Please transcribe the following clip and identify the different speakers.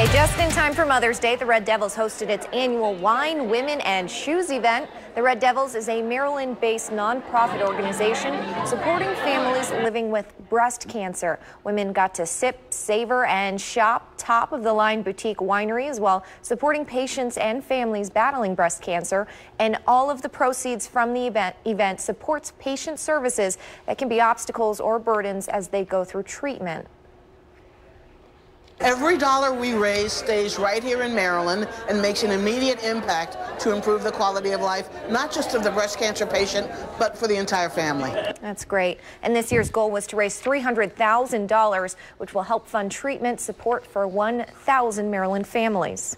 Speaker 1: Okay, just in time for Mother's Day, the Red Devils hosted its annual Wine, Women, and Shoes event. The Red Devils is a Maryland-based nonprofit organization supporting families living with breast cancer. Women got to sip, savor, and shop top-of-the-line boutique wineries while supporting patients and families battling breast cancer. And all of the proceeds from the event, event supports patient services that can be obstacles or burdens as they go through treatment.
Speaker 2: Every dollar we raise stays right here in Maryland and makes an immediate impact to improve the quality of life, not just of the breast cancer patient, but for the entire family.
Speaker 1: That's great. And this year's goal was to raise $300,000, which will help fund treatment support for 1,000 Maryland families.